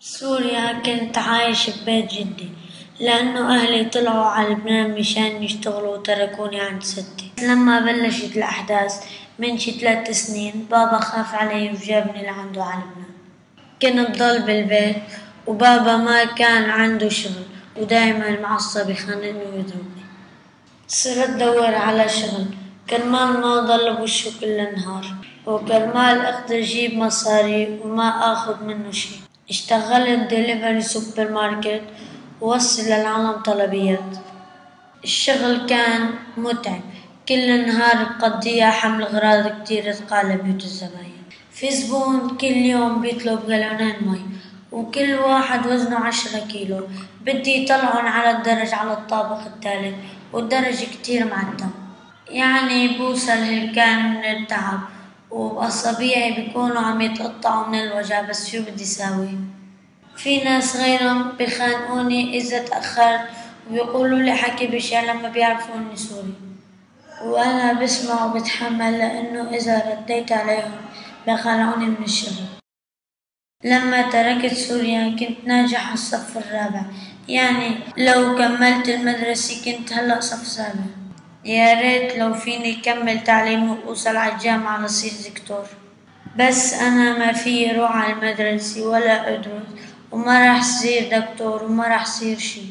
سوريا كنت عايش ببيت جدي لأنه أهلي طلعوا على لبنان مشان يشتغلوا وتركوني عند ستي. لما بلشت الأحداث من شي ثلاث سنين بابا خاف علي وجابني لعنده على لبنان كنت ضل بالبيت وبابا ما كان عنده شغل. ودايما معصب يخانقني ويضربني صرت أدور على شغل. كرمال ما ضل بوشه كل النهار. وكرمال أقدر أجيب مصاري وما آخذ منه شي. اشتغلت دليفري سوبر ماركت ووصل للعالم طلبيات. الشغل كان متعب. كل النهار بقضيها حمل أغراض كتير ثقال لبيوت الزباين. في زبون كل يوم بيطلب جالونين مي. وكل واحد وزنه عشرة كيلو. بدي يطلعن على الدرج على الطابق الثالث والدرج كتير معتم يعني بوصل هلكان من التعب وبأصابيعي بيكونوا عم يتقطعوا من الوجع بس شو بدي ساوي؟ في ناس غيرهم بخانقوني إذا تأخرت وبيقولوا لي حكي بشع لما بيعرفوا إني سوري. وأنا بسمع وبتحمل لأنه إذا رديت عليهم بيخلعوني من الشغل. لما تركت سوريا كنت ناجح الصف الرابع. يعني لو كملت المدرسة كنت هلأ صف سابع. يا ريت لو فيني كمل تعليمي وأوصل على الجامعة لصير دكتور. بس أنا ما في أروح على المدرسة ولا أدرس وما راح صير دكتور وما راح صير شي.